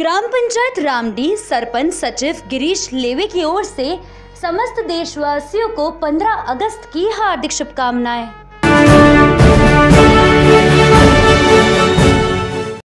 ग्राम पंचायत रामडी, सरपंच सचिव गिरीश लेवे की ओर से समस्त देशवासियों को 15 अगस्त की हार्दिक शुभकामनाएँ।